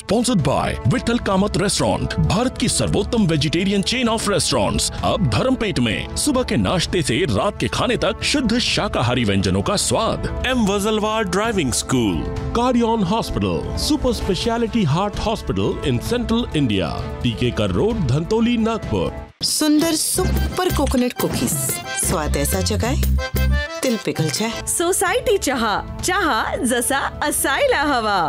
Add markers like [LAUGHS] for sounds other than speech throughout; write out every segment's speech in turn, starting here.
Sponsored by Vithal Kamath restaurant Bharat की सर्वोत्तम vegetarian chain of restaurants अब धर्मपेट में सुबह के नाश्ते से रात के खाने तक शुद्ध शाकाहारी व्यंजनों का स्वाद। M Wajalwar driving school Cardian hospital super speciality heart hospital in central India टीके कर रोड धंतोली नागपुर सुंदर सुपर कोकोनट कुकीज। स्वाद ऐसा जगाए दिल पिघल जाए। सोसायटी चहा चहा जसा असायला हवा।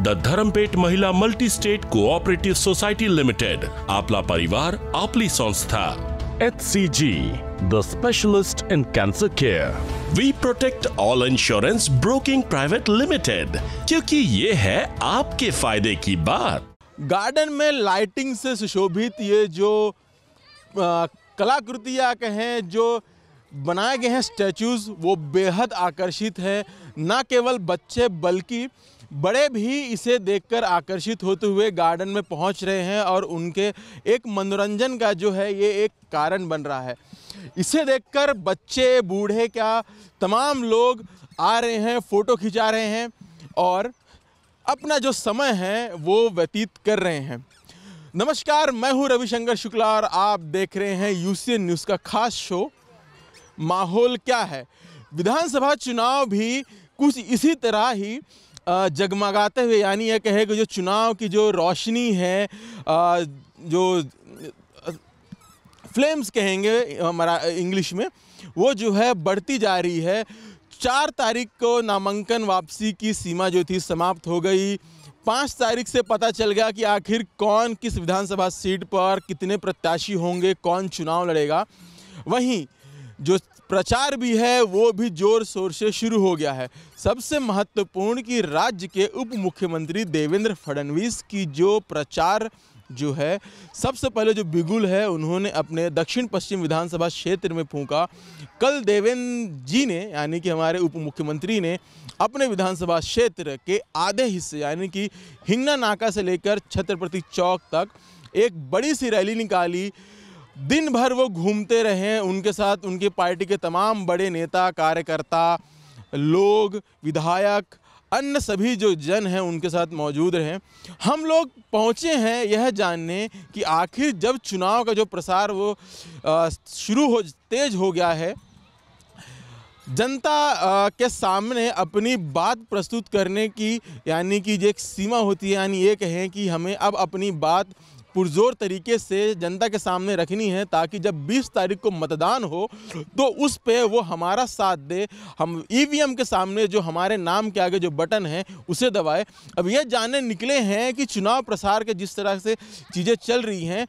The Dharampeth Mahila multi state cooperative society limited आपला परिवार आपली संस्था H C G the specialist in cancer care we protect all insurance broking private limited क्योंकि ये है आपके फ़ायदे की बात गार्डन में लाइटिंग से सुशोभित ये जो कलाकृतियाँ कहें जो बनाए गए हैं स्टैचूज़ वो बेहद आकर्षित है ना केवल बच्चे बल्कि बड़े भी इसे देखकर आकर्षित होते हुए गार्डन में पहुँच रहे हैं और उनके एक मनोरंजन का जो है ये एक कारण बन रहा है। इसे देखकर बच्चे, बूढ़े क्या तमाम लोग आ रहे हैं, फ़ोटो खिंचा रहे हैं और अपना जो समय है वो व्यतीत कर रहे हैं। नमस्कार, मैं हूँ रविशंकर शुक्ला और आप देख रहे हैं यूसीएन न्यूज़ का खास शो। माहौल क्या है? विधानसभा चुनाव भी कुछ इसी तरह ही जगमगाते हुए, यानी यह कहे कि जो चुनाव की जो रोशनी है जो फ्लेम्स कहेंगे हमारा इंग्लिश में, वो जो है बढ़ती जा रही है। चार तारीख को नामांकन वापसी की सीमा जो थी समाप्त हो गई। पाँच तारीख से पता चल गया कि आखिर कौन किस विधानसभा सीट पर कितने प्रत्याशी होंगे, कौन चुनाव लड़ेगा। वहीं जो प्रचार भी है, वो भी ज़ोर शोर से शुरू हो गया है। सबसे महत्वपूर्ण कि राज्य के उप मुख्यमंत्री देवेंद्र फडणवीस की जो प्रचार जो है, सबसे पहले जो बिगुल है, उन्होंने अपने दक्षिण पश्चिम विधानसभा क्षेत्र में फूंका। कल देवेंद्र जी ने, यानी कि हमारे उप मुख्यमंत्री ने, अपने विधानसभा क्षेत्र के आधे हिस्से, यानी कि हिंगना नाका से लेकर छत्रपति चौक तक, एक बड़ी सी रैली निकाली। दिन भर वो घूमते रहे, उनके साथ उनकी पार्टी के तमाम बड़े नेता, कार्यकर्ता, लोग, विधायक, अन्य सभी जो जन हैं, उनके साथ मौजूद रहे। हम लोग पहुँचे हैं यह जानने कि आखिर जब चुनाव का जो प्रसार वो शुरू हो, तेज हो गया है, जनता के सामने अपनी बात प्रस्तुत करने की, यानी कि जो एक सीमा होती है, यानी ये कहें कि हमें अब अपनी बात पुरजोर तरीके से जनता के सामने रखनी है ताकि जब 20 तारीख को मतदान हो तो उस पे वो हमारा साथ दे। हम ईवीएम के सामने जो हमारे नाम के आगे जो बटन है, उसे दबाए। अब ये जानने निकले हैं कि चुनाव प्रसार के जिस तरह से चीज़ें चल रही हैं,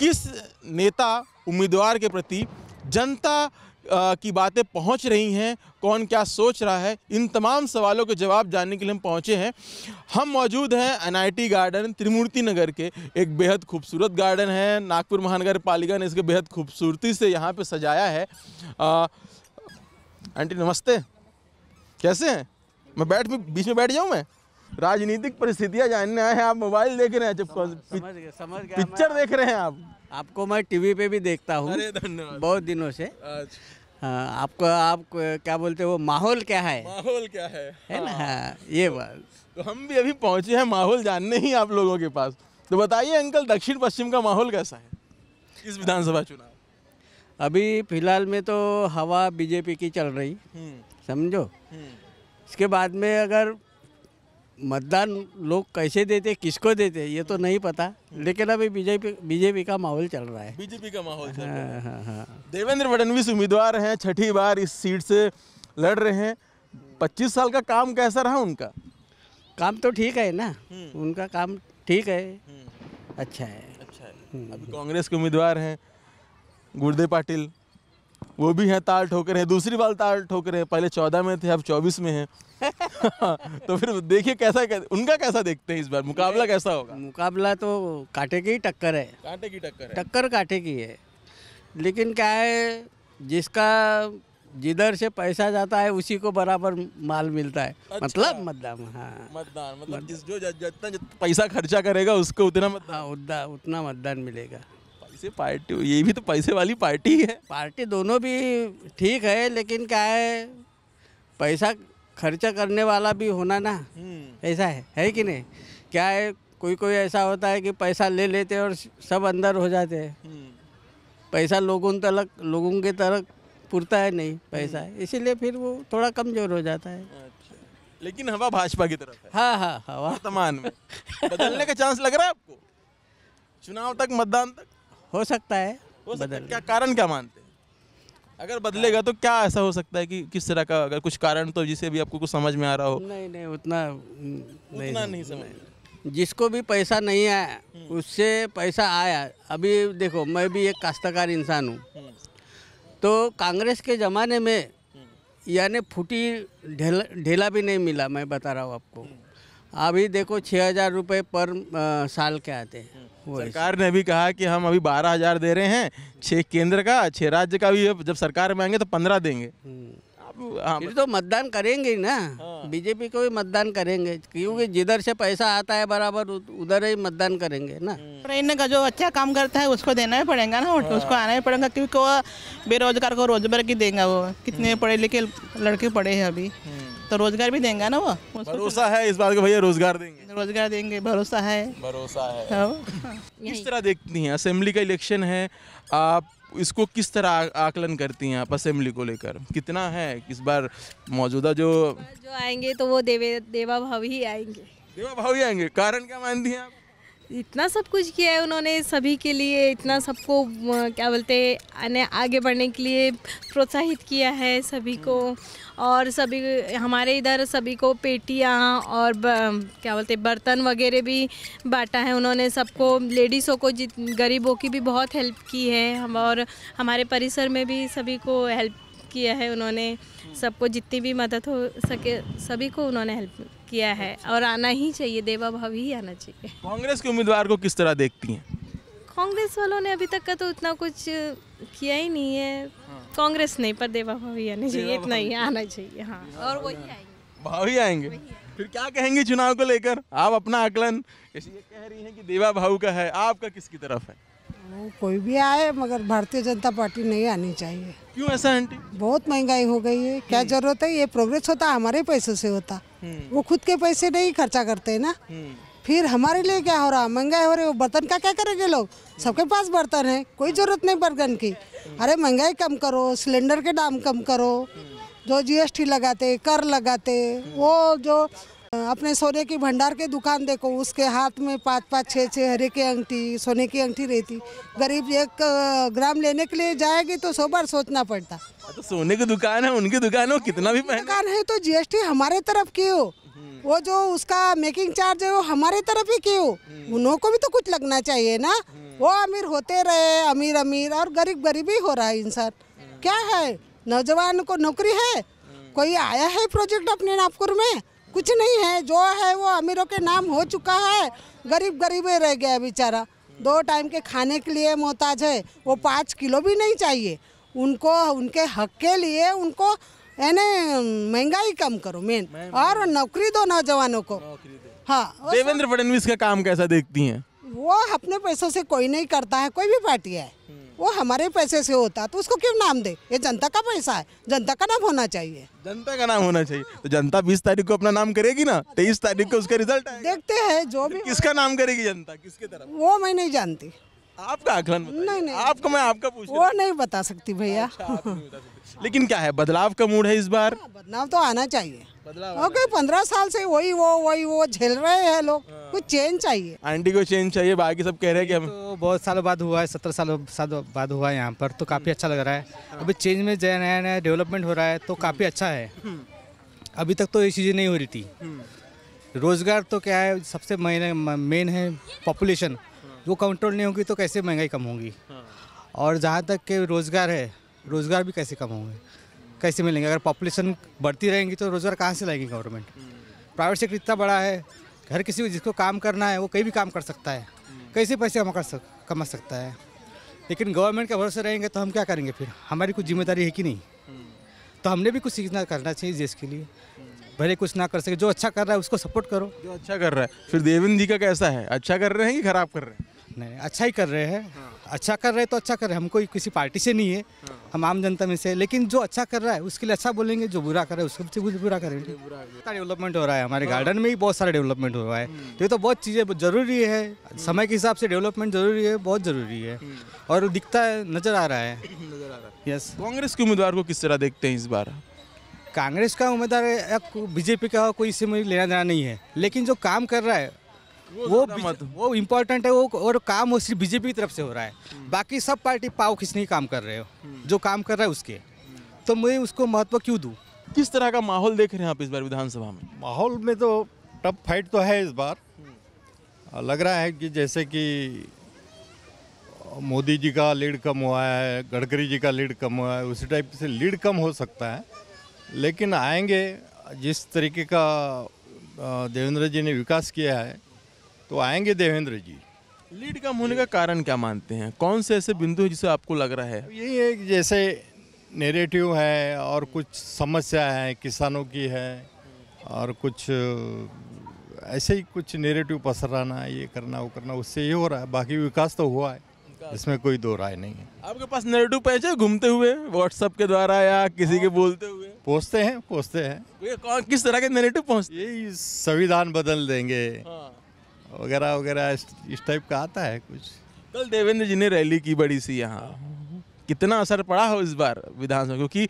किस नेता, उम्मीदवार के प्रति जनता की बातें पहुँच रही हैं कौन क्या सोच रहा है इन तमाम सवालों के जवाब जानने के लिए हम पहुँचे हैं। हम मौजूद हैं एनआईटी गार्डन त्रिमूर्ति नगर के एक बेहद खूबसूरत गार्डन है नागपुर महानगर पालिका ने इसके बेहद खूबसूरती से यहाँ पे सजाया है। आंटी नमस्ते। कैसे हैं? मैं बैठ बीच में बैठ जाऊँ मैं? राजनीतिक परिस्थितियाँ जानने आए हैं आप मोबाइल देख रहे हैं जब समझ समझ पिक्चर देख रहे हैं आप। आपको मैं टीवी पे भी देखता हूँ बहुत दिनों से। अच्छा। हाँ आपको आप क्या बोलते हो माहौल क्या है? माहौल क्या है? है ना? हाँ। ये बात। तो हम भी अभी पहुँचे हैं माहौल जानने ही आप लोगों के पास। तो बताइए अंकल दक्षिण पश्चिम का माहौल कैसा है? इस विधानसभा चुनाव। अभी फ़िलहाल में तो हवा बीजेपी की चल रही हम्म। समझो। हम्म। इसके बाद में अगर मतदान लोग कैसे देते किसको देते ये तो नहीं पता। लेकिन अभी बीजेपी बीजेपी का माहौल चल रहा है। बीजेपी का माहौल चल रहा है हाँ, हाँ। देवेंद्र फडणवीस उम्मीदवार हैं छठी बार इस सीट से लड़ रहे हैं। पच्चीस साल का काम कैसा रहा उनका? काम तो ठीक है ना। हम्म। उनका काम ठीक है। हम्म। अच्छा है। अच्छा है। हम्म। अभी कांग्रेस के उम्मीदवार हैं गुरुदेव पाटिल। वो भी हैं ताल ठोकर हैं दूसरी बार ताल ठोकर हैं। पहले चौदह में थे अब चौबीस में हैं। [LAUGHS] तो फिर देखिए कैसा उनका कैसा देखते हैं इस बार? मुकाबला कैसा होगा? मुकाबला तो कांटे की टक्कर है। कांटे की टक्कर है। टक्कर कांटे की है। लेकिन क्या है जिसका जिधर से पैसा जाता है उसी को बराबर माल मिलता है। अच्छा। मतलब मतदान हाँ। मतदान मतलब जिस जो जितना पैसा खर्चा करेगा उसको उतना मतदान हाँ उतना उतना मतदान मिलेगा। पैसे पार्टी ये भी तो पैसे वाली पार्टी है। पार्टी दोनों भी ठीक है लेकिन क्या है पैसा खर्चा करने वाला भी होना ना। हम्म। ऐसा है है कि नहीं? क्या है कोई कोई ऐसा होता है कि पैसा ले लेते और सब अंदर हो जाते हैं। हम्म। पैसा लोगों तलक लोगों के तरफ़ पुरता है नहीं पैसा। इसीलिए फिर वो थोड़ा कमज़ोर हो जाता है। अच्छा। लेकिन हवा भाजपा की तरफ़ है। हाँ हाँ हवा। वर्तमान में। बदलने का चांस लग रहा है आपको? चुनाव तक मतदान तक? हो सकता है हो सकता बदल क्या कारण क्या मानते हैं? अगर बदलेगा तो क्या ऐसा हो सकता है कि किस तरह का अगर कुछ कारण तो जिसे भी आपको कुछ समझ में आ रहा हो? नहीं नहीं उतना नहीं उतना नहीं समझ जिसको भी पैसा नहीं आया उससे पैसा आया अभी देखो मैं भी एक काश्तकार इंसान हूँ। तो कांग्रेस के ज़माने में यानी फूटी ढेला ढेला भी नहीं मिला मैं बता रहा हूँ आपको। अभी देखो छः हज़ार रुपये पर अ, साल के आते हैं। सरकार ने अभी कहा कि हम अभी बारह हज़ार दे रहे हैं छह केंद्र का छह राज्य का भी जब सरकार में आएँगे तो पंद्रह देंगे। आप हाँ, फिर तो मतदान करेंगे ही ना। बीजेपी को भी मतदान करेंगे क्योंकि जिधर से पैसा आता है बराबर उधर ही मतदान करेंगे ना। ट्रेन का जो अच्छा काम करता है उसको देना ही पड़ेगा ना वोट उसको आना ही पड़ेगा क्योंकि वो बेरोजगार को रोज़गार की देगा वो। कितने पढ़े लिखे लड़के पढ़े हैं अभी। तो रोज़गार भी देंगे ना वो? भरोसा है इस बात का भैया रोज़गार देंगे। रोज़गार देंगे भरोसा है। भरोसा है। हाँ। किस तरह देखती हैं? असेंबली का इलेक्शन है आप इसको किस तरह आकलन करती हैं आप असेंबली को लेकर? कितना है इस बार मौजूदा जो जो आएँगे तो वो देवे देवा भाव ही आएँगे। देवा भाव ही आएँगे। कारण क्या मानती हैं आप? इतना सब कुछ किया है उन्होंने सभी के लिए इतना सबको क्या बोलते हैं आगे बढ़ने के लिए प्रोत्साहित किया है सभी को। और सभी हमारे इधर सभी को पेटियाँ और ब, क्या बोलते बर्तन वगैरह भी बांटा है उन्होंने सबको। लेडीज़ों को जित गरीबों की भी बहुत हेल्प की है। हम और हमारे परिसर में भी सभी को हेल्प किया है उन्होंने। सबको जितनी भी मदद हो सके सभी को उन्होंने हेल्प किया है और आना ही चाहिए देवा भाव ही आना चाहिए। कांग्रेस के उम्मीदवार को किस तरह देखती हैं? कांग्रेस वालों ने अभी तक का तो उतना कुछ किया ही नहीं है। कांग्रेस नहीं पर देवा भाव ही आना चाहिए इतना ही आना चाहिए। हाँ। और वही आएँगे। भाव ही आएँगे? फिर क्या कहेंगे चुनाव को लेकर? आप अपना आकलन कह रही हैं कि देवा भाव का है आपका किसकी तरफ़ है? वो कोई भी आए मगर भारतीय जनता पार्टी नहीं आनी चाहिए। क्यों ऐसा आंटी? बहुत महँगाई हो गई है। क्या ज़रूरत है? ये प्रोग्रेस होता हमारे पैसों से होता। वो खुद के पैसे नहीं खर्चा करते है ना फिर हमारे लिए क्या हो रहा? महँगाई हो रही है वो बर्तन का क्या करेंगे लोग? सबके पास बर्तन है कोई ज़रूरत नहीं बर्तन की। अरे महँगाई कम करो सिलेंडर के दाम कम करो। जो जीएसटी लगाते कर लगाते वो जो अपने सोने की भंडार के दुकान देखो उसके हाथ में पाँच पाँच छः छः हरे की अंगठी सोने की अंगठी रहती। गरीब एक ग्राम लेने के लिए जाएगी तो सौ बार सोचना पड़ता। तो सोने की दुकान है उनकी दुकान हो कितना भी दुकान है तो जीएसटी हमारे तरफ़ की हो। वो जो उसका मेकिंग चार्ज है वो हमारे तरफ़ ही की हो। उन्हों को भी तो कुछ लगना चाहिए ना। वो अमीर होते रहे अमीर अमीर और गरीब गरीब ही हो रहा है इंसान। क्या है? नौजवान को नौकरी है? कोई आया है प्रोजेक्ट अपने नागपुर में? कुछ नहीं है जो है वो अमीरों के नाम हो चुका है। गरीब गरीब ही रह गया बेचारा। दो टाइम के खाने के लिए मोहताज है वो पाँच किलो भी नहीं चाहिए। उनको उनके हक के लिए उनको यानी महँगाई कम करो मेन और नौकरी दो नौजवानों को। हाँ देवेंद्र फडणवीस का काम कैसा देखती हैं? वो अपने पैसों से कोई नहीं करता है कोई भी पार्टी है। वो हमारे पैसे से होता तो उसको क्यों नाम दे? ये जनता का पैसा है जनता का नाम होना चाहिए। जनता का नाम होना चाहिए। तो जनता बीस तारीख को अपना नाम करेगी ना? तेईस तारीख को उसका रिज़ल्ट आएगा। देखते हैं जो भी किसका नाम करेगी जनता? किसके तरफ़? वो मैं नहीं जानती। आपका आकलन नहीं, नहीं। आपको मैं आपका पूछ वो नहीं बता सकती भैया। हूँ। सकते। लेकिन क्या है बदलाव का मूड है इस बार? बदलाव तो आना चाहिए। ओके पंद्रह साल से वही वो वही वो झेल रहे हैं लोग। कुछ चेंज चाहिए। आंटी को चेंज चाहिए बाकी सब कह रहे हैं कि हम तो बहुत सालों बाद हुआ है सत्तर सालों साल बाद हुआ है यहाँ पर तो काफ़ी अच्छा लग रहा है। अभी चेंज में जो नया नया डेवलपमेंट हो रहा है तो काफ़ी अच्छा है। अभी तक तो ये चीज़ें नहीं हो रही थी। रोज़गार तो क्या है सबसे मेन है पॉपुलेशन वो कंट्रोल नहीं होगी तो कैसे महँगाई कम होगी? और जहाँ तक के रोज़गार है रोज़गार भी कैसे कम होंगे? कैसे मिलेंगे? अगर पॉपुलेशन बढ़ती रहेंगी तो रोज़गार कहाँ से लाएगी गवर्नमेंट प्राइवेट सेक्टर इतना बड़ा है, हर किसी को जिसको काम करना है, वो कहीं भी काम कर सकता है। कैसे पैसे कमा कर सक, कमा सकता है? लेकिन गवर्नमेंट के भरोसे रहेंगे तो हम क्या करेंगे फिर? हमारी कुछ ज़िम्मेदारी है कि नहीं? तो हमने भी कुछ सीखना, करना चाहिए देश के लिए। भले कुछ ना कर सके, जो अच्छा कर रहा है उसको सपोर्ट करो। जो अच्छा कर रहा है। फिर देवेंद्र जी का कैसा है? अच्छा कर रहे हैं कि खराब कर रहे हैं? नहीं अच्छा ही कर रहे हैं। हाँ। अच्छा कर रहे हैं तो अच्छा कर रहे हैं हम कोई किसी पार्टी से नहीं है। हाँ। हम आम जनता में से लेकिन जो अच्छा कर रहा है उसके लिए अच्छा बोलेंगे जो बुरा कर रहा है उसके लिए बुरा- बुरा करेंगे। कितना डेवलपमेंट हो रहा है हमारे गार्डन में ही बहुत सारा डेवलपमेंट हो रहा है। तो ये तो बहुत चीज़ें ज़रूरी है। समय के हिसाब से डेवलपमेंट ज़रूरी है बहुत ज़रूरी है। और दिखता है नज़र आ रहा है। [CLEARS THROAT] यस कांग्रेस के उम्मीदवार को किस तरह देखते हैं इस बार? कांग्रेस का उम्मीदवार बीजेपी का कोई इससे मुझे लेना देना नहीं है। लेकिन जो काम कर रहा है वो बीजे- वो इम्पोर्टेंट है वो और काम वो सिर्फ़ बीजेपी की तरफ़ से हो रहा है। बाकी सब पार्टी पाव खींचने ही काम कर रहे हो। जो काम कर रहा है उसके। तो मैं उसको महत्व क्यों दूँ? किस तरह का माहौल देख रहे हैं आप इस बार विधानसभा में? माहौल में तो टफ फाइट तो है इस बार। लग रहा है कि जैसे कि मोदी जी का लीड कम हुआ है गडकरी जी का लीड कम हुआ है उसी टाइप से लीड कम हो सकता है। लेकिन आएँगे जिस तरीके का देवेंद्र जी ने विकास किया है तो आएँगे देवेंद्र जी। लीड कम होने का कारण क्या मानते हैं? कौन से ऐसे बिंदु है जिसे आपको लग रहा है? यही है जैसे नेरेटिव है और कुछ समस्या है किसानों की है और कुछ ऐसे ही कुछ नेरेटिव पसराना ये करना वो करना उससे ये हो रहा है। बाकी विकास तो हुआ है इसमें कोई दो राय नहीं है। आपके पास नेगेटिव पैच घूमते हुए व्हाट्सएप के द्वारा या किसी के बोलते हुए? पहुँचते हैं पहुँचते हैं। कौन किस तरह के नेगेटिव पहुँचते यही संविधान बदल देंगे। वगैरह वगैरह इस, टाइप का आता है कुछ। कल देवेंद्र जी ने रैली की बड़ी सी यहाँ। कितना असर पड़ा हो इस बार विधानसभा क्योंकि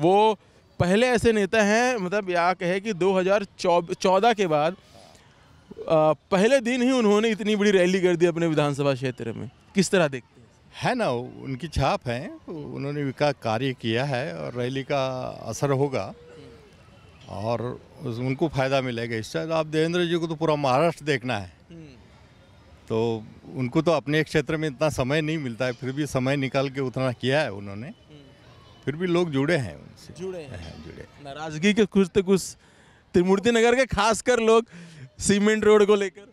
वो पहले ऐसे नेता हैं मतलब या कहे कि 2014 के बाद पहले दिन ही उन्होंने इतनी बड़ी रैली कर दी अपने विधानसभा क्षेत्र में। किस तरह देखते हैं? है ना उनकी छाप है उन्होंने विकास कार्य किया है और रैली का असर होगा। और उनको फ़ायदा मिलेगा इससे। आप देवेंद्र जी को तो पूरा महाराष्ट्र देखना है। तो उनको तो अपने एक क्षेत्र में इतना समय नहीं मिलता है फिर भी समय निकाल के उतना किया है उन्होंने। फिर भी लोग जुड़े हैं उनसे। जुड़े हैं। हैं जुड़े। नाराज़गी के कुछ तो कुछ त्रिमूर्ति नगर के खासकर लोग सीमेंट रोड को लेकर।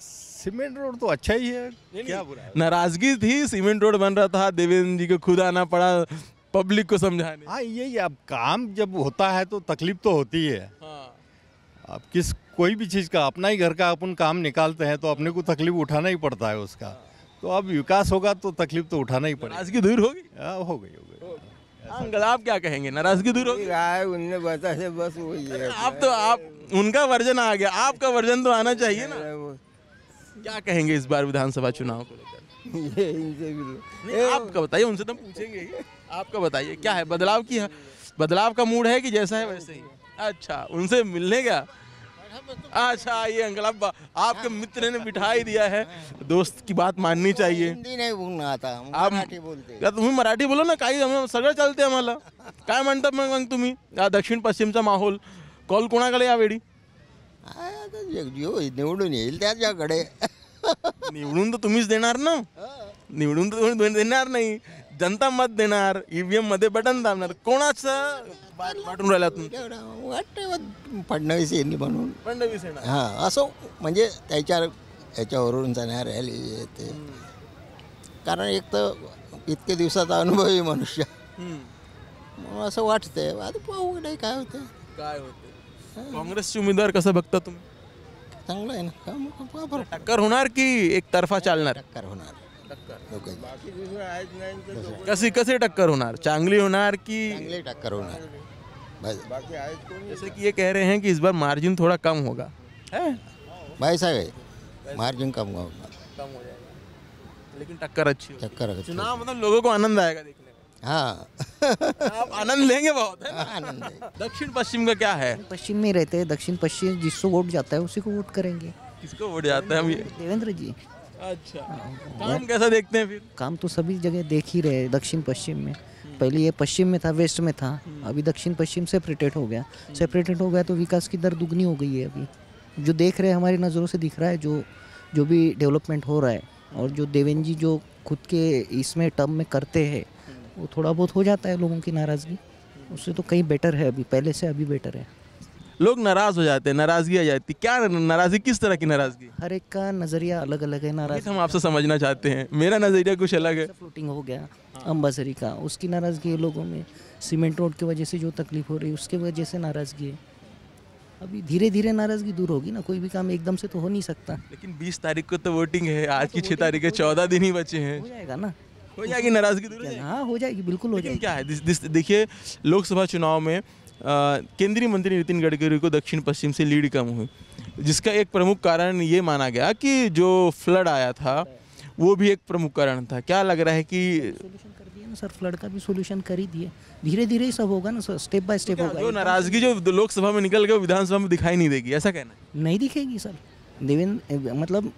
सीमेंट रोड तो अच्छा ही है क्या बुरा नाराज़गी थी सीमेंट रोड बन रहा था देवेंद्र जी को खुद आना पड़ा पब्लिक को समझाने। हाँ यही अब काम जब होता है तो तकलीफ़ तो होती है। हाँ। अब किस कोई भी चीज़ का अपना ही घर का अपन काम निकालते हैं तो अपने को तकलीफ़ उठाना ही पड़ता है उसका। हाँ। तो अब विकास होगा तो तकलीफ़ तो उठाना ही पड़ेगा। नाराज़गी दूर होगी? हाँ, हो गई हो गई। हाँ, अंकल आप क्या कहेंगे? नाराज़गी दूर होगी? उनने बताया बस वही है। आप तो आप उनका वर्जन आ गया आपका वर्जन तो आना चाहिए ना। क्या कहेंगे इस बार विधानसभा चुनाव को लेकर? [LAUGHS] ये इनसे भी आपका बताइए उनसे तो पूछेंगे आपका बताइए क्या है? बदलाव की है? बदलाव का मूड है कि जैसा है वैसे ही? अच्छा उनसे मिलने गया? अच्छा ये अंकल आप आपके मित्र ने बिठा ही दिया है। दोस्त की बात माननी चाहिए। हिंदी नहीं बोलना आता आप मराठी बोलते या तुम्ही मराठी बोलो ना काही सगळं चालते आम्हाला। काय म्हणतात मग मग तुम्ही? दक्षिण पश्चिमचा माहोल. कॉल कोणाकडे यावेळी निवडून येईल त्याच्याकडे. निवडून तर तुम्हीच देणार ना. निवडून तर तुम्ही देणार नाही. जनता मत देणार ईव्हीएममध्ये बटन दाबणार. कोणाचं? वाटून राहिला तुम्ही वाटतं फडणवीस यांनी म्हणून. फडणवीस येणार हां असं म्हणजे त्याच्या याच्यावरून जाणार रॅली ते. कारण एक तर इतके दिवसाचा अनुभवी मनुष्य. म्हणून असं वाटतंय. आता पाहू नाही काय होतं काय होते काँग्रेसचे उमेदवार कसं बघता तुम्ही? चांगलं आहे ना. का मग टक्कर होणार की एक तर्फा चालणार? टक्कर होणार. कशी कशी टक्कर होणार? चांगली होणार की चांगली टक्कर होणार. बस. जैसे कि ये कह रहे हैं कि इस बार मार्जिन थोड़ा कम होगा. है? भाई साहेब मार्जिन कम होगा. कम हो जाएगा. लेकिन टक्कर अच्छी टक्कर अच्छी. चुनाव मतलब लोगों को आनंद आएगा देखने हाँ। [LAUGHS] आप आनंद लेंगे बहुत है ना? आनंद दक्षिण पश्चिम का क्या है? पश्चिम में रहते हैं दक्षिण पश्चिम जिसको वोट जाता है उसी को वोट करेंगे। किसको वोट जाता है हम ये? देवेंद्र जी। अच्छा। काम कैसा देखते हैं फिर? काम तो सभी जगह देख ही रहे दक्षिण पश्चिम में। पहले ये पश्चिम में था वेस्ट में था अभी दक्षिण पश्चिम सेपरेटेड हो गया। सेपरेटेड हो गया तो विकास की दर दुगनी हो गई है अभी। जो देख रहे हैं हमारी नज़रों से दिख रहा है जो जो भी डेवलपमेंट हो रहा है और जो देवेंद्र जी जो खुद के इसमें टर्म में करते हैं वो थोड़ा बहुत हो जाता है लोगों की नाराज़गी। उससे तो कहीं बेटर है अभी पहले से अभी बेटर है। लोग नाराज़ हो जाते हैं नाराज़गी आ जाती है। क्या नाराज़गी किस तरह की नाराज़गी? हर एक का नज़रिया अलग अलग है ये नाराज़ हम आपसे समझना चाहते हैं। मेरा नज़रिया कुछ अलग है। फ्लोटिंग हो गया अम्बासरी का। उसकी नाराज़गी है लोगों में। सीमेंट रोड की वजह से जो तकलीफ़ हो रही है उसकी वजह से नाराज़गी है। अभी धीरे धीरे नाराज़गी दूर होगी ना कोई भी काम एकदम से तो हो नहीं सकता। लेकिन 20 तारीख को तो वोटिंग है आज की 6 तारीख है 14 दिन ही बचे हैं। हो जाएगा ना। हो जाएगी नाराज़गी दूर हाँ हो जाएगी बिल्कुल हो जाएगी क्या है देखिए लोकसभा चुनाव में केंद्रीय मंत्री नितिन गडकरी को दक्षिण पश्चिम से लीड कम हुई जिसका एक प्रमुख कारण ये माना गया कि जो फ्लड आया था वो भी एक प्रमुख कारण था। क्या लग रहा है कि कर दिया ना सर फ्लड का भी सोल्यूशन कर ही दिए धीरे धीरे ही सब होगा ना सर स्टेप बाय स्टेप होगा जो नाराज़गी जो लोकसभा में निकल वो विधानसभा में दिखाई नहीं देगी ऐसा कहना नहीं दिखेगी सर। देवेंद्र मतलब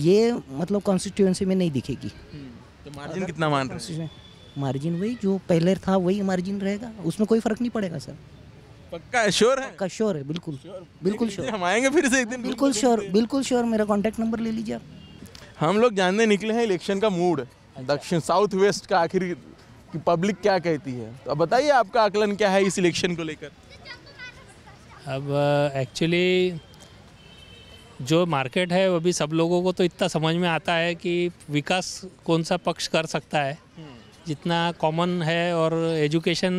ये मतलब कॉन्स्टिट्यूएंसी में नहीं दिखेगी। तो मार्जिन कितना मान रहे हैं? मार्जिन वही जो पहले था वही मार्जिन रहेगा। उसमें कोई फ़र्क नहीं पड़ेगा सर। पक्का श्योर है? पक्का श्योर है बिल्कुल। बिल्कुल श्योर हम आएँगे फिर से एक दिन बिल्कुल श्योर बिल्कुल श्योर मेरा कांटेक्ट नंबर ले लीजिए आप। हम लोग जानने निकले हैं इलेक्शन का मूड दक्षिण साउथ वेस्ट का आखिर की पब्लिक क्या कहती है? तो अब बताइए आपका आकलन क्या है इस इलेक्शन को लेकर? अब एक्चुअली जो मार्केट है वो भी सब लोगों को तो इतना समझ में आता है कि विकास कौन सा पक्ष कर सकता है। जितना कॉमन है और एजुकेशन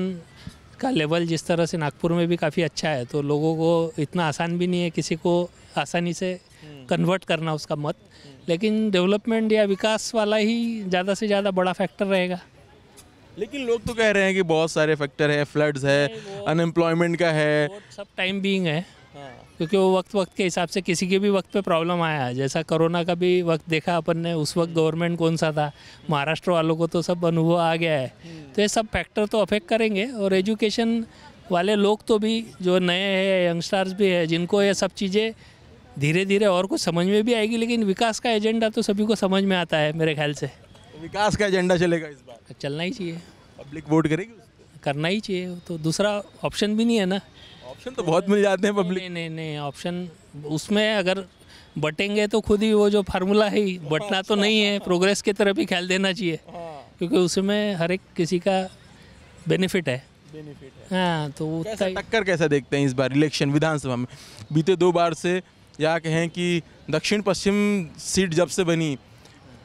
का लेवल जिस तरह से नागपुर में भी काफ़ी अच्छा है तो लोगों को इतना आसान भी नहीं है किसी को आसानी से कन्वर्ट करना उसका मत। लेकिन डेवलपमेंट या विकास वाला ही ज़्यादा से ज़्यादा बड़ा फैक्टर रहेगा। लेकिन लोग तो कह रहे हैं कि बहुत सारे फैक्टर है फ्लड्स है अनएम्प्लॉयमेंट का है। सब टाइम बीइंग है। क्योंकि वो वक्त वक्त के हिसाब से किसी के भी वक्त पे प्रॉब्लम आया। जैसा कोरोना का भी वक्त देखा अपन ने उस वक्त गवर्नमेंट कौन सा था? महाराष्ट्र वालों को तो सब अनुभव आ गया है। तो ये सब फैक्टर तो अफेक्ट करेंगे और एजुकेशन वाले लोग तो भी जो नए हैं यंगस्टर्स भी है जिनको ये सब चीज़ें धीरे धीरे और कुछ समझ में भी आएगी लेकिन विकास का एजेंडा तो सभी को समझ में आता है मेरे ख्याल से। विकास का एजेंडा चलेगा इस बार। चलना ही चाहिए। पब्लिक वोट करेगी करना ही चाहिए तो दूसरा ऑप्शन भी नहीं है ना। ऑप्शन तो बहुत मिल जाते हैं पब्लिक नहीं नहीं नहीं ऑप्शन उसमें अगर बटेंगे तो खुद ही वो जो फार्मूला है ही बटना तो नहीं है प्रोग्रेस की तरफ़ ही ख्याल देना चाहिए। क्योंकि उसमें हर एक किसी का बेनिफिट है। हाँ। तो उतना कैसा टक्कर कैसा देखते हैं इस बार इलेक्शन विधानसभा में? बीते दो बार से या कहें कि दक्षिण पश्चिम सीट जब से बनी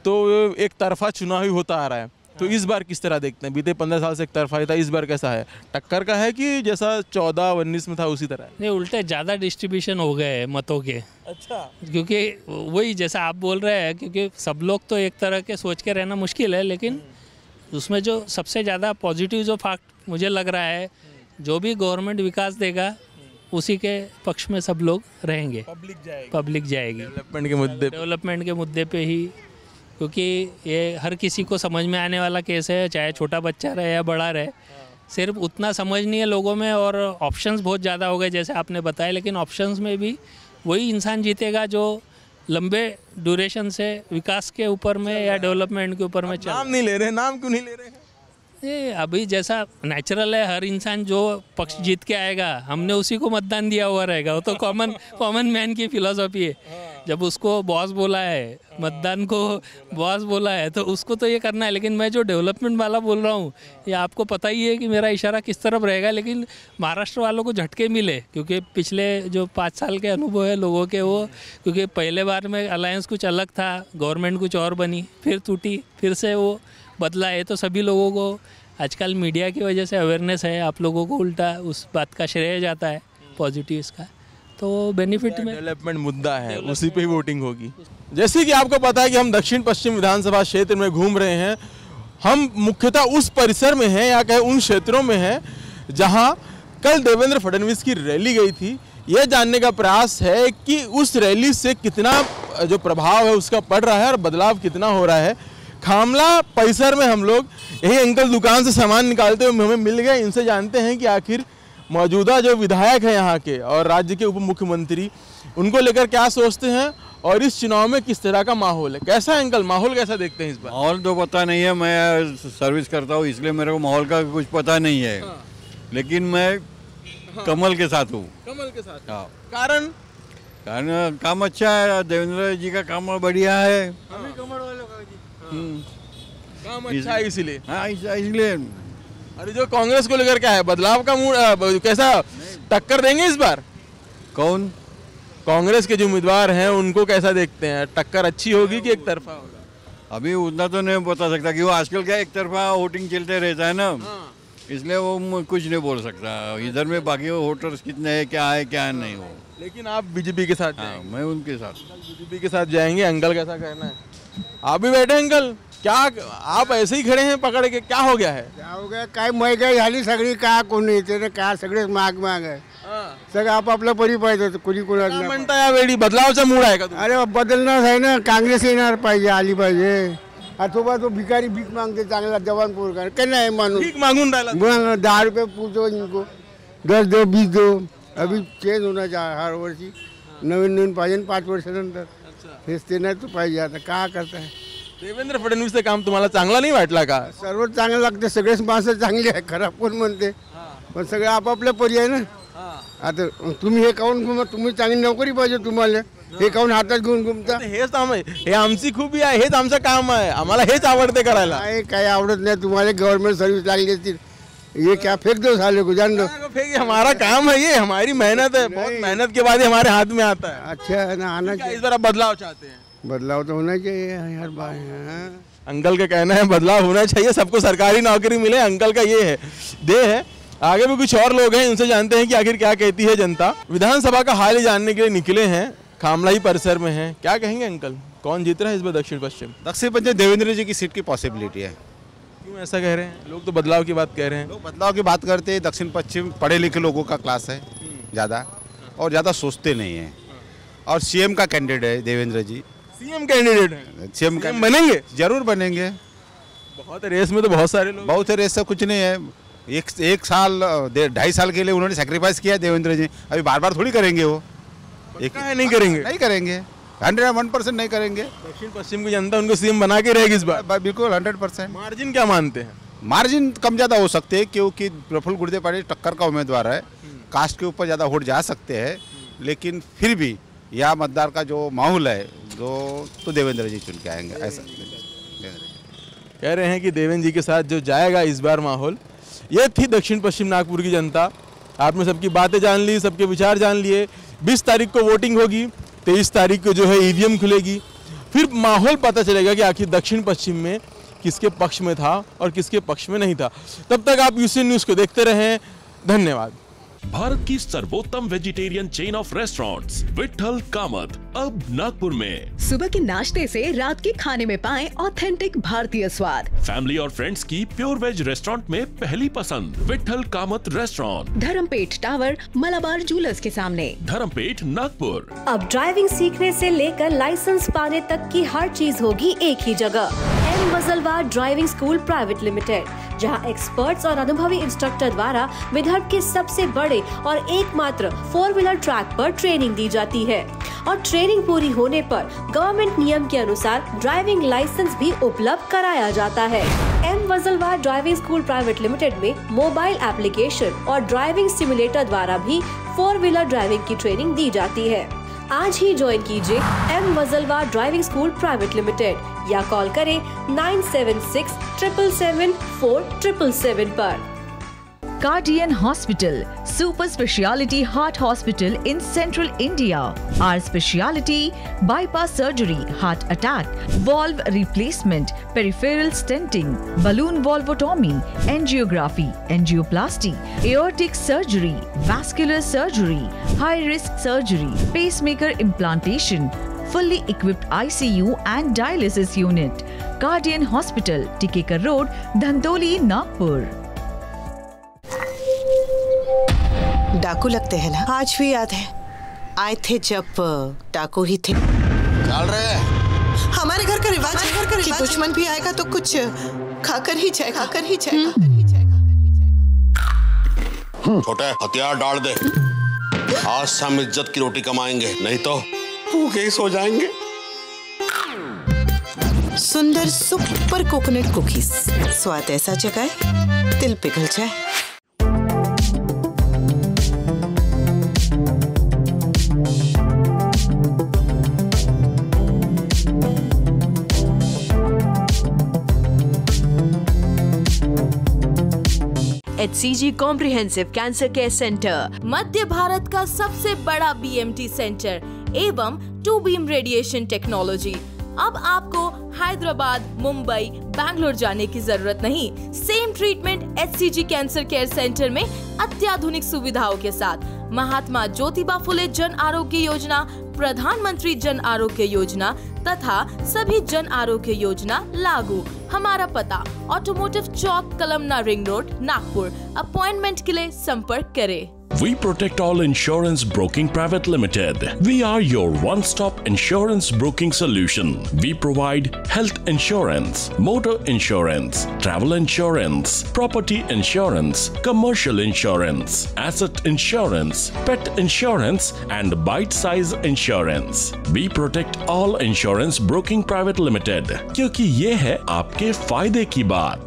तो एक तरफा चुनाव ही होता आ रहा है। तो इस बार किस तरह देखते हैं? बीते पंद्रह साल से एक तरफा था इस बार कैसा है? टक्कर का है कि जैसा चौदह उन्नीस में था उसी तरह है? नहीं उल्टे ज़्यादा डिस्ट्रीब्यूशन हो गए हैं मतों के। अच्छा। क्योंकि वही जैसा आप बोल रहे हैं क्योंकि सब लोग तो एक तरह के सोच के रहना मुश्किल है लेकिन उसमें जो सबसे ज़्यादा पॉजिटिव जो फैक्ट मुझे लग रहा है जो भी गवर्नमेंट विकास देगा उसी के पक्ष में सब लोग रहेंगे। पब्लिक जाएगी। पब्लिक जाएगी। डेवलपमेंट के मुद्दे डेवलपमेंट के मुद्दे पे ही क्योंकि ये हर किसी को समझ में आने वाला केस है चाहे छोटा बच्चा रहे या बड़ा रहे। सिर्फ़ उतना समझ नहीं है लोगों में और ऑप्शंस बहुत ज़्यादा हो गए जैसे आपने बताया लेकिन ऑप्शंस में भी वही इंसान जीतेगा जो लंबे ड्यूरेशन से विकास के ऊपर में या डेवलपमेंट के ऊपर में चल नाम नहीं ले रहे नाम क्यों नहीं ले रहे? ये अभी जैसा नेचुरल है हर इंसान जो पक्ष जीत के आएगा हमने उसी को मतदान दिया हुआ रहेगा। वो तो कॉमन कॉमन मैन की फिलोसॉफी है। जब उसको बॉस बोला है मतदान को बॉस बोला है तो उसको तो ये करना है लेकिन मैं जो डेवलपमेंट वाला बोल रहा हूँ ये आपको पता ही है कि मेरा इशारा किस तरफ़ रहेगा लेकिन महाराष्ट्र वालों को झटके मिले क्योंकि पिछले जो पाँच साल के अनुभव है लोगों के वो क्योंकि पहले बार में अलायंस कुछ अलग था गवर्नमेंट कुछ और बनी फिर टूटी फिर से वो बदला है तो सभी लोगों को आजकल मीडिया की वजह से अवेयरनेस है आप लोगों को उल्टा उस बात का श्रेय जाता है पॉजिटिव इसका तो बेनिफिट में डेवलपमेंट मुद्दा है उसी पे ही वोटिंग होगी। जैसे कि आपको पता है कि हम दक्षिण पश्चिम विधानसभा क्षेत्र में घूम रहे हैं हम मुख्यतः उस परिसर में हैं या कहे उन क्षेत्रों में हैं जहाँ कल देवेंद्र फडणवीस की रैली गई थी। यह जानने का प्रयास है कि उस रैली से कितना जो प्रभाव है उसका पड़ रहा है और बदलाव कितना हो रहा है। खामला परिसर में हम लोग यही अंकल दुकान से सामान निकालते हुए हमें मिल गए। इनसे जानते हैं कि आखिर मौजूदा जो विधायक है यहाँ के और राज्य के उप मुख्यमंत्री उनको लेकर क्या सोचते हैं और इस चुनाव में किस तरह का माहौल है? कैसा है अंकल माहौल कैसा देखते हैं इस बार? माहौल तो पता नहीं है मैं सर्विस करता हूँ इसलिए मेरे को माहौल का कुछ पता नहीं है। लेकिन मैं कमल के साथ हूँ। कमल के साथ। हाँ। कारण? कारण काम अच्छा है देवेंद्र जी का काम बढ़िया है। हम्म। काम अच्छा है इसीलिए। हाँ इसलिए। अरे जो कांग्रेस को लेकर क्या है बदलाव का मूड कैसा टक्कर देंगे इस बार? कौन? कांग्रेस के जो उम्मीदवार हैं उनको कैसा देखते हैं? टक्कर अच्छी होगी कि एक तरफा होगा? अभी उतना तो नहीं बता सकता क्यों आजकल क्या एक तरफा वोटिंग चलते रहता है ना। हाँ। इसलिए वो कुछ नहीं बोल सकता। इधर में बाकी वोटर्स कितने हैं क्या है क्या नहीं हो। लेकिन आप बीजेपी के साथ हाँ मैं उनके साथ। बीजेपी के साथ जाएँगे अंकल कैसा कहना है? आप भी बैठे अंकल। क्या आप ऐसे ही खड़े हैं पकड़ के? क्या हो गया है? क्या हो गया? काय महागाई झाली सगळी? का कोणी ते काय सगळेच महाग महाग आहे. सगळं आपापलं परी पाहिजे कोणी कोणाला म्हणता यावेळी? बदलावचा मूड आहे का अरे बदलणार आहे ना. काँग्रेस येणार पाहिजे आली पाहिजे. आजोबा तो भिकारी भीक मागते चांगला जवान पोरगा काय नाही माणूस? भीक मागून राहिला दहा रुपये पूछो इनको दस दो बीस दो अभी चेंज होना चाहिए हर वर्षी. नवीन नवीन पाहिजे ना पाच वर्षानंतर. हेच ते नाही तो पाहिजे आता. का करताय? देवेंद्र फडणवीसचं काम तुम्हाला चांगला नाही वाटला का? सर्व चांगलं लागते सगळेच माणसं चांगली आहे खराब कोण म्हणते? पण सगळे आपापल्या पर्याय ना. आता तुम्ही हे काऊन तुम्ही चांगली नोकरी पाहिजे तुम्हाला. हे काऊन हातात घेऊन घुमता? हेच आहे हे आमची खूबी आहे हेच आमचं काम आहे. आम्हाला हेच आवडते करायला. काय काय आवडत नाही तुम्हाला गव्हर्नमेंट सर्व्हिस लागली असतील ये क्या फेक दो साले को जान दो फेंक हमारा काम है ये हमारी मेहनत है बहुत मेहनत के बाद ही हमारे हाथ में आता है. अच्छा है ना आना इस बार बदलाव चाहते हैं। बदलाव तो होना चाहिए यार भाई हाँ। अंकल का कहना है बदलाव होना चाहिए सबको सरकारी नौकरी मिले अंकल का ये है। दे है आगे भी कुछ और लोग हैं उनसे जानते हैं कि आखिर क्या कहती है जनता। विधानसभा का हाल ही जानने के लिए निकले हैं खामलाई परिसर में हैं। क्या कहेंगे अंकल? कौन जीत रहा है इस बार दक्षिण पश्चिम? दक्षिण पश्चिम देवेंद्र जी की सीट की पॉसिबिलिटी है। क्यों ऐसा कह रहे हैं? लोग तो बदलाव की बात कह रहे हैं। लोग बदलाव की बात करते हैं दक्षिण पश्चिम पढ़े लिखे लोगों का क्लास है ज़्यादा और ज़्यादा सोचते नहीं हैं। और सीएम का कैंडिडेट है देवेंद्र जी। सीएम कैंडिडेट है। सीएम बनेंगे? ज़रूर बनेंगे। बहुत रेस में तो बहुत सारे लोग बहुत रेस से कुछ नहीं है। एक एक साल ढाई साल के लिए उन्होंने सेक्रीफाइस किया देवेंद्र जी। अभी बार बार थोड़ी करेंगे वो। एक है नहीं करेंगे? नहीं करेंगे। हंड्रेड वन परसेंट नहीं करेंगे। दक्षिण पश्चिम की जनता उनको सीएम बना के रहेगी इस बार। बिल्कुल हंड्रेड परसेंट मार्जिन क्या मानते हैं? मार्जिन कम ज़्यादा हो सकते हैं क्योंकि प्रफुल्ल गुर्दे पाटिल टक्कर का उम्मीदवार है। कास्ट के ऊपर ज़्यादा वोट जा सकते हैं लेकिन फिर भी यह मतदार का जो माहौल है जो तो देवेंद्र जी चुन के आएँगे, ऐसा। कह रहे हैं कि देवेंद्र जी के साथ जो जाएगा इस बार माहौल, ये थी दक्षिण पश्चिम नागपुर की जनता। आपने सबकी बातें जान ली, सबके विचार जान लिए। 20 तारीख को वोटिंग होगी 23 तारीख को जो है ईवीएम खुलेगी। फिर माहौल पता चलेगा कि आखिर दक्षिण पश्चिम में किसके पक्ष में था और किसके पक्ष में नहीं था। तब तक आप यूसी न्यूज़ को देखते रहें। धन्यवाद। भारत की सर्वोत्तम vegetarian chain of restaurants Vithal Kamath अब नागपुर में। सुबह के नाश्ते से रात के खाने में पाएँ ऑथेंटिक भारतीय स्वाद। फैमिली और फ्रेंड्स की प्योर वेज रेस्टोरेंट में पहली पसंद Vithal Kamath restaurant Dharampeth tower Malabar jewellers के सामने। धर्मपेट नागपुर। अब ड्राइविंग सीखने से लेकर लाइसेंस पाने तक की हर चीज़ होगी एक ही जगह। M Wajalwar driving school private limited जहाँ एक्सपर्ट्स और अनुभवी इंस्ट्रक्टर द्वारा विदर्भ के सबसे बड़े और एकमात्र फोर व्हीलर ट्रैक पर ट्रेनिंग दी जाती है। और ट्रेनिंग पूरी होने पर गवर्नमेंट नियम के अनुसार ड्राइविंग लाइसेंस भी उपलब्ध कराया जाता है। M Wajalwar driving school private limited में मोबाइल एप्लीकेशन और ड्राइविंग सिमुलेटर द्वारा भी फोर व्हीलर ड्राइविंग की ट्रेनिंग दी जाती है। आज ही ज्वाइन कीजिए M Wajalwar driving school private limited या कॉल करें nine seven six triple seven four triple seven आरोप Cardian hospital super speciality heart hospital in central India our speciality bypass surgery heart attack valve replacement peripheral stenting balloon valvotomy angiography angioplasty aortic surgery vascular surgery high risk surgery pacemaker implantation fully equipped ICU and dialysis unit. Guardian Hospital, Tikekar Road, Dhandoli, Nagpur. डाकू लगते हैं ना? आज भी याद है। आए थे जब डाकू ही थे। चल रहे हमारे घर का रिवाज है घर का कि दुश्मन भी आएगा तो कुछ खाकर ही जाएगा खाकर ही जाएगा छोटे हथियार डाल दे। आज से हम इज़्ज़त की रोटी कमाएँगे नहीं तो भूखे ही सो जाएँगे। सुंदर सुपर कोकोनट कुकीज। स्वाद ऐसा जगाए दिल पिघल जाए। H C G comprehensive cancer care centre मध्य भारत का सबसे बड़ा बीएमटी सेंटर एवं टू बीम रेडिएशन टेक्नोलॉजी। अब आपको हैदराबाद, मुंबई, बैंगलोर जाने की ज़रूरत नहीं। Same treatment H cancer care centre में अत्याधुनिक सुविधाओं के साथ। महात्मा ज्योतिबा फुले जन आरोग्य योजना, प्रधानमंत्री जन आरोग्य योजना तथा सभी जन आरोग्य योजना लागू। हमारा पता automotive Chowk Kalamna ring road Nagpur appointment के लिए संपर्क करें। We protect all insurance broking private limited. We are your one-stop insurance broking solution. We provide health insurance, motor insurance, travel insurance, property insurance, commercial insurance, asset insurance, pet insurance and bite-size insurance. We protect all insurance broking private limited. क्योंकि ये है आपके फायदे की बात